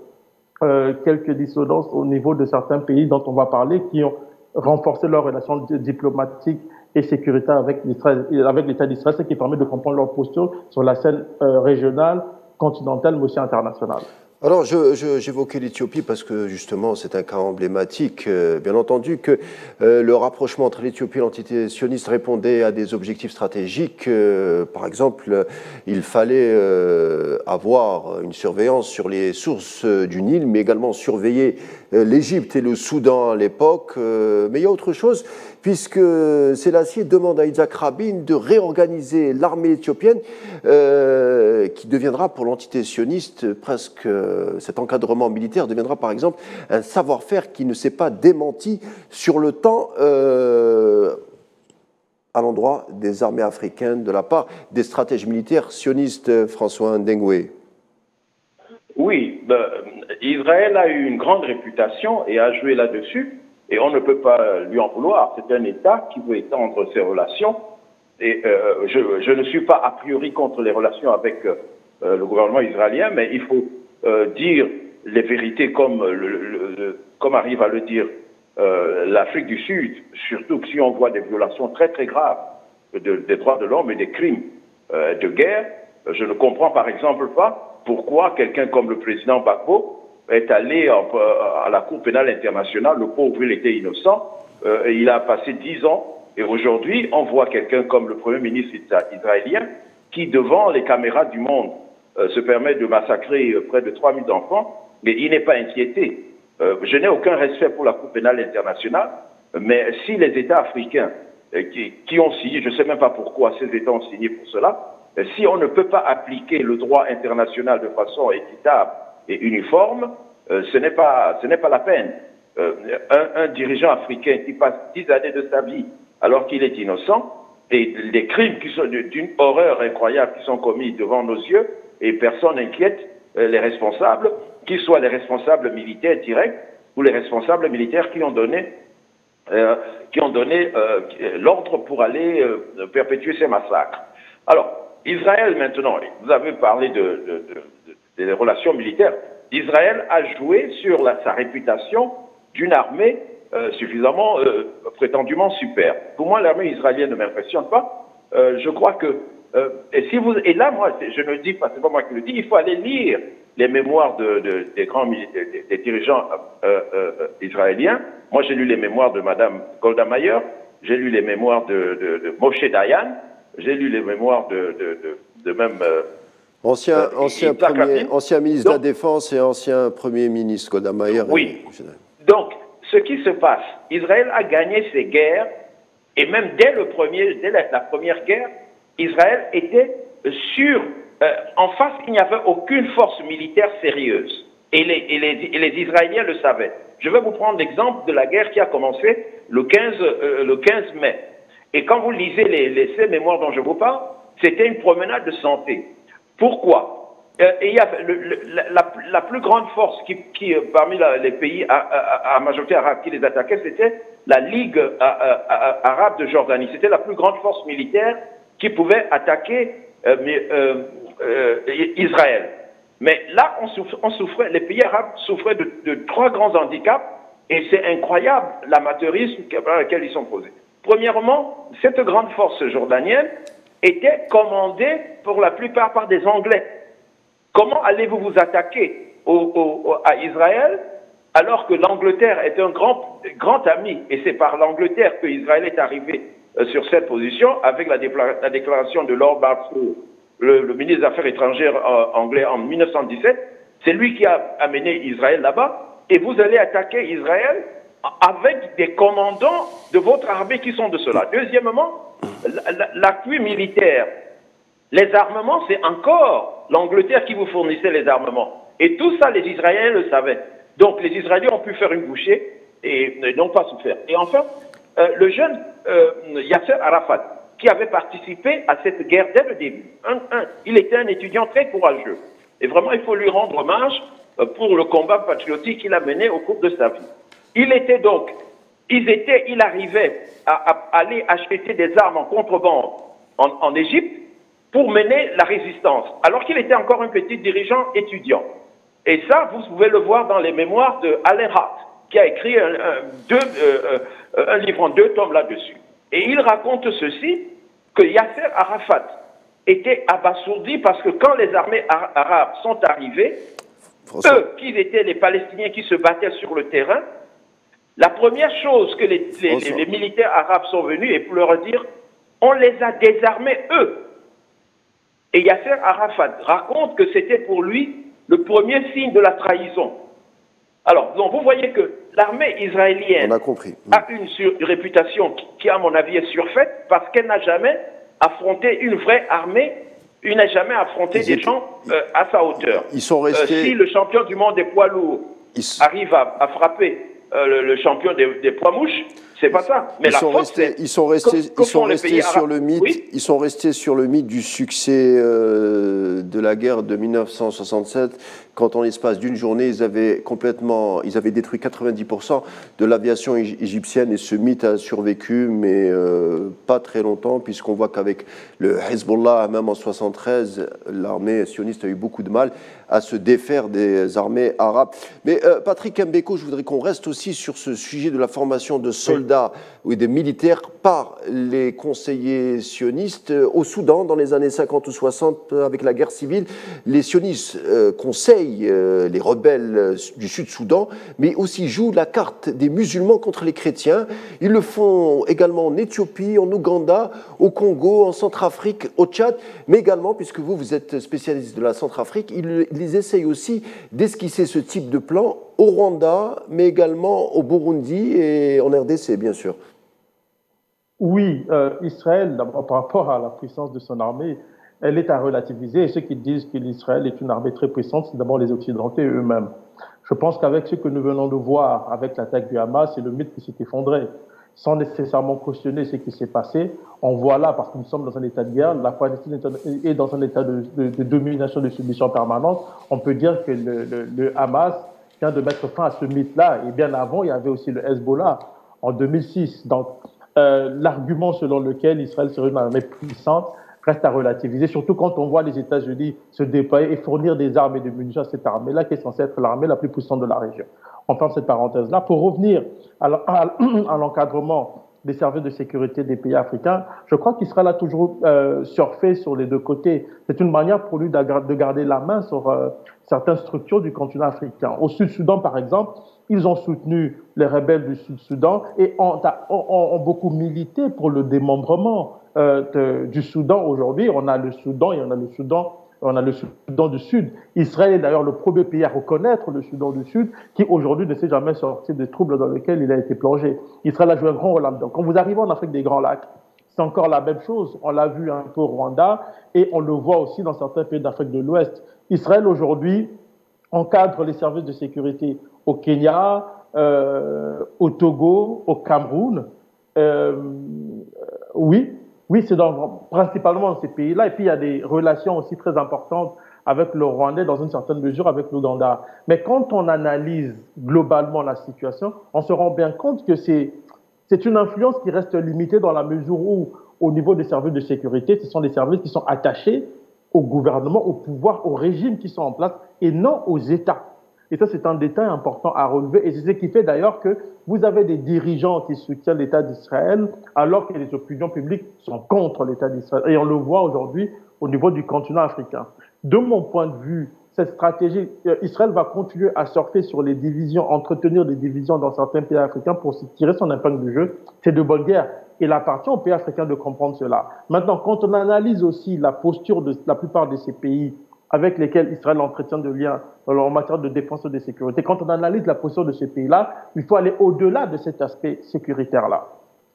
C: euh, quelques dissonances au niveau de certains pays dont on va parler qui ont renforcé leurs relations diplomatiques et sécuritaire avec l'État d'Israël, ce qui permet de comprendre leur posture sur la scène régionale, continentale, mais aussi internationale.
A: Alors, j'évoquais l'Éthiopie parce que justement, c'est un cas emblématique. Euh, bien entendu que euh, le rapprochement entre l'Éthiopie et l'entité sioniste répondait à des objectifs stratégiques. Euh, par exemple, il fallait avoir une surveillance sur les sources du Nil, mais également surveiller l'Égypte et le Soudan à l'époque. mais il y a autre chose puisque Sélassié demande à Isaac Rabin de réorganiser l'armée éthiopienne, euh, qui deviendra pour l'entité sioniste presque, euh, cet encadrement militaire deviendra par exemple un savoir-faire qui ne s'est pas démenti sur le temps euh, à l'endroit des armées africaines de la part des stratèges militaires sionistes François Ndengwe.
B: Oui, ben, Israël a eu une grande réputation et a joué là-dessus et on ne peut pas lui en vouloir. C'est un État qui veut étendre ses relations. Et euh, je, je, ne suis pas a priori contre les relations avec euh, le gouvernement israélien, mais il faut euh, dire les vérités comme, le, le, comme arrive à le dire euh, l'Afrique du Sud, surtout si on voit des violations très très graves de, des droits de l'homme et des crimes euh, de guerre. Je ne comprends par exemple pas pourquoi quelqu'un comme le président Gbagbo est allé à la Cour pénale internationale. Le pauvre, il était innocent. Euh, il a passé dix ans. Et aujourd'hui, on voit quelqu'un comme le Premier ministre israélien qui, devant les caméras du monde, euh, se permet de massacrer euh, près de 3000 enfants, mais il n'est pas inquiété. je n'ai aucun respect pour la Cour pénale internationale, mais si les États africains qui, ont signé, je ne sais même pas pourquoi ces États ont signé pour cela, si on ne peut pas appliquer le droit international de façon équitable uniforme, euh, ce n'est pas, la peine. Euh, un, dirigeant africain qui passe dix années de sa vie alors qu'il est innocent, et les crimes qui sont d'une horreur incroyable qui sont commis devant nos yeux, et personne n'inquiète euh, les responsables, qu'ils soient les responsables militaires directs ou les responsables militaires qui ont donné, l'ordre pour aller perpétuer ces massacres. Alors, Israël maintenant, vous avez parlé de des relations militaires, Israël a joué sur la, sa réputation d'une armée euh, suffisamment, euh, prétendument super. Pour moi, l'armée israélienne ne m'impressionne pas. Euh, je crois que, euh, et, si vous, et là, moi, je ne dis pas, c'est pas moi qui le dis, il faut aller lire les mémoires de, de, des grands des, des dirigeants euh, israéliens. Moi, j'ai lu les mémoires de Madame Golda Meir, j'ai lu les mémoires de, de Moshe Dayan, j'ai lu les mémoires de, de même
A: Ancien, euh, ancien, premier, ancien ministre de la Défense et ancien Premier ministre Kodamayer.
B: Oui. Donc, ce qui se passe, Israël a gagné ses guerres, et même dès, le premier, dès la, première guerre, Israël était sur, euh, en face, il n'y avait aucune force militaire sérieuse. Et les, et, les, et les, Israéliens le savaient. Je vais vous prendre l'exemple de la guerre qui a commencé le 15, euh, le 15 mai. Et quand vous lisez les, les, ces mémoires dont je vous parle, c'était une promenade de santé. Pourquoi euh, il y a la, plus grande force qui, euh, parmi les pays à, à, à, majorité arabe qui les attaquait, c'était la Ligue euh, arabe de Jordanie. C'était la plus grande force militaire qui pouvait attaquer Israël. Mais là, on souffrait, les pays arabes souffraient de, de trois grands handicaps et c'est incroyable l'amateurisme par lequel ils sont posés. Premièrement, cette grande force jordanienne était commandé pour la plupart par des Anglais. Comment allez-vous vous attaquer à Israël alors que l'Angleterre est un grand, grand ami? Et c'est par l'Angleterre que Israël est arrivé euh, sur cette position avec la, la déclaration de Lord Balfour, le, le, ministre des Affaires étrangères euh, anglais en 1917. C'est lui qui a amené Israël là-bas et vous allez attaquer Israël avec des commandants de votre armée qui sont de cela. Deuxièmement, l'appui militaire, les armements, c'est encore l'Angleterre qui vous fournissait les armements. Et tout ça, les Israéliens le savaient. Donc les Israéliens ont pu faire une bouchée et, n'ont pas souffert. Et enfin, euh, le jeune euh, Yasser Arafat, qui avait participé à cette guerre dès le début, un, il était un étudiant très courageux. Et vraiment, il faut lui rendre hommage euh, pour le combat patriotique qu'il a mené au cours de sa vie. Il était donc ils étaient, il arrivait à, à, aller acheter des armes en contrebande en, en Égypte pour mener la résistance, alors qu'il était encore un petit dirigeant étudiant. Et ça, vous pouvez le voir dans les mémoires de Alain Hart, qui a écrit un, un, deux, euh, euh un livre en deux tomes là-dessus. Et il raconte ceci, que Yasser Arafat était abasourdi parce que quand les armées arabes sont arrivées, eux, qui étaient les Palestiniens qui se battaient sur le terrain, la première chose que les, les militaires arabes sont venus et pour leur dire, on les a désarmés eux. Et Yasser Arafat raconte que c'était pour lui le premier signe de la trahison. Alors, donc vous voyez que l'armée israélienne a, une, réputation qui, à mon avis, est surfaite parce qu'elle n'a jamais affronté une vraie armée, il n'a jamais affronté des gens euh, à sa hauteur.
A: Ils sont restés...
B: Euh, si le champion du monde des poids lourds arrive à, frapper euh, le, champion des poids mouches, c'est pas ça.
A: Mais ils, sont restés, ils sont restés, ils sont restés sur le mythe. Ils sont restés sur le mythe du succès euh, de la guerre de 1967, quand en l'espace d'une journée, ils avaient complètement, ils avaient détruit 90% de l'aviation égyptienne. Et ce mythe a survécu, mais euh, pas très longtemps, puisqu'on voit qu'avec le Hezbollah, même en 73, l'armée sioniste a eu beaucoup de mal à se défaire des armées arabes. Mais euh, Patrick Mbeko, je voudrais qu'on reste aussi sur ce sujet de la formation de soldats ou des militaires par les conseillers sionistes au Soudan dans les années 50 ou 60 avec la guerre civile. Les sionistes euh, conseillent euh, les rebelles du Sud-Soudan, mais aussi jouent la carte des musulmans contre les chrétiens. Ils le font également en Éthiopie, en Ouganda, au Congo, en Centrafrique, au Tchad, mais également, puisque vous, vous êtes spécialiste de la Centrafrique, ils, ils essayent aussi d'esquisser ce type de plan au Rwanda, mais également au Burundi et en RDC, bien sûr.
C: Oui, euh, Israël, par rapport à la puissance de son armée, elle est à relativiser. Et ceux qui disent que l'Israël est une armée très puissante, c'est d'abord les Occidentaux eux-mêmes. Je pense qu'avec ce que nous venons de voir avec l'attaque du Hamas, c'est le mythe qui s'est effondré. Sans nécessairement cautionner ce qui s'est passé, on voit là, parce que nous sommes dans un état de guerre, la Palestine est dans un état de, domination, de submission permanente, on peut dire que le, le Hamas vient de mettre fin à ce mythe-là. Et bien avant, il y avait aussi le Hezbollah en 2006. Donc, euh, l'argument selon lequel Israël serait une armée puissante reste à relativiser, surtout quand on voit les États-Unis se déployer et fournir des armes et des munitions à cette armée-là, qui est censée être l'armée la plus puissante de la région. On ferme cette parenthèse-là. Pour revenir à l'encadrement des services de sécurité des pays africains, je crois qu'Israël a toujours euh, sur les deux côtés. C'est une manière pour lui de garder la main sur euh, certaines structures du continent africain. Au Sud-Soudan, par exemple, ils ont soutenu les rebelles du Sud-Soudan et ont, beaucoup milité pour le démembrement euh, du Soudan. Aujourd'hui, on a le Soudan et on a le Soudan on a le Soudan du Sud. Israël est d'ailleurs le premier pays à reconnaître le Soudan du Sud, qui aujourd'hui ne s'est jamais sorti des troubles dans lesquels il a été plongé. Israël a joué un grand rôle là-dedans. Quand vous arrivez en Afrique des Grands Lacs, c'est encore la même chose. On l'a vu un peu au Rwanda et on le voit aussi dans certains pays d'Afrique de l'Ouest. Israël aujourd'hui encadre les services de sécurité au Kenya, euh, au Togo, au Cameroun. Euh, oui, oui, c'est principalement dans ces pays-là. Et puis il y a des relations aussi très importantes avec le Rwandais, dans une certaine mesure avec l'Ouganda. Mais quand on analyse globalement la situation, on se rend bien compte que c'est c'est une influence qui reste limitée dans la mesure où, au niveau des services de sécurité, ce sont des services qui sont attachés au gouvernement, au pouvoir, au régime qui sont en place et non aux États. Et ça, c'est un détail important à relever. Et c'est ce qui fait d'ailleurs que vous avez des dirigeants qui soutiennent l'État d'Israël, alors que les opinions publiques sont contre l'État d'Israël. Et on le voit aujourd'hui au niveau du continent africain. De mon point de vue, cette stratégie, euh, Israël va continuer à surfer sur les divisions, entretenir des divisions dans certains pays africains pour se tirer son impact du jeu. C'est de bonne guerre. Il appartient aux pays africains de comprendre cela. Maintenant, quand on analyse aussi la posture de la plupart de ces pays avec lesquels Israël entretient des liens en matière de défense et de sécurité, quand on analyse la posture de ces pays-là, il faut aller au-delà de cet aspect sécuritaire-là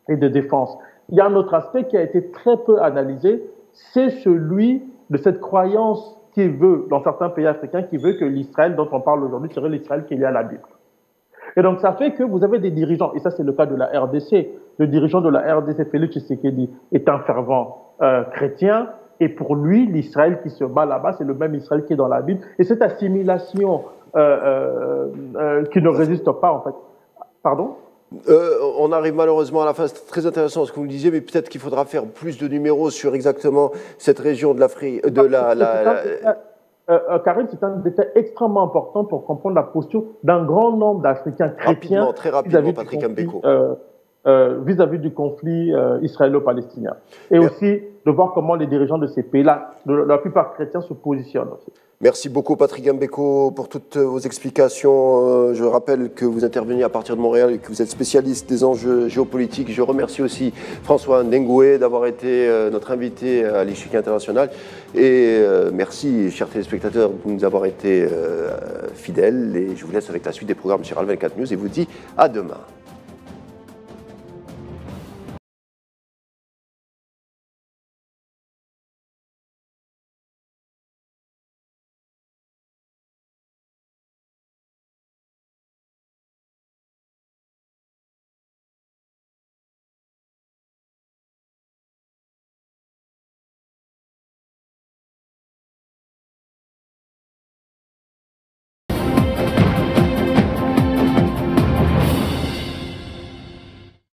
C: et de défense. Il y a un autre aspect qui a été très peu analysé, c'est celui de cette croyance qui veut, dans certains pays africains, qui veut que l'Israël dont on parle aujourd'hui serait l'Israël qui est lié à la Bible. Et donc, ça fait que vous avez des dirigeants, et ça, c'est le cas de la RDC. Le dirigeant de la RDC, Félix Tshisekedi, est un fervent euh, chrétien, et pour lui, l'Israël qui se bat là-bas, c'est le même Israël qui est dans la Bible. Et cette assimilation euh, euh, euh qui ne résiste pas, en fait. Pardon?
A: Euh, on arrive malheureusement à la fin. C'est très intéressant ce que vous me disiez, mais peut-être qu'il faudra faire plus de numéros sur exactement cette région de l'Afrique, de la. la,
C: euh, Karim, c'est un détail extrêmement important pour comprendre la posture d'un grand nombre d'Africains chrétiens.
A: Rapidement, très rapidement, Patrick Mbeko.
C: Vis-à-vis du conflit israélo-palestinien. Et aussi de voir comment les dirigeants de ces pays-là, la plupart chrétiens, se positionnent aussi.
A: Merci beaucoup Patrick Gambeko pour toutes vos explications. Euh, je rappelle que vous intervenez à partir de Montréal et que vous êtes spécialiste des enjeux géopolitiques. Je remercie aussi François Ndengoué d'avoir été euh, notre invité à l'échiquier international. Et euh, merci, chers téléspectateurs, de nous avoir été fidèles. Et je vous laisse avec la suite des programmes sur Al 24 News et vous dis à demain.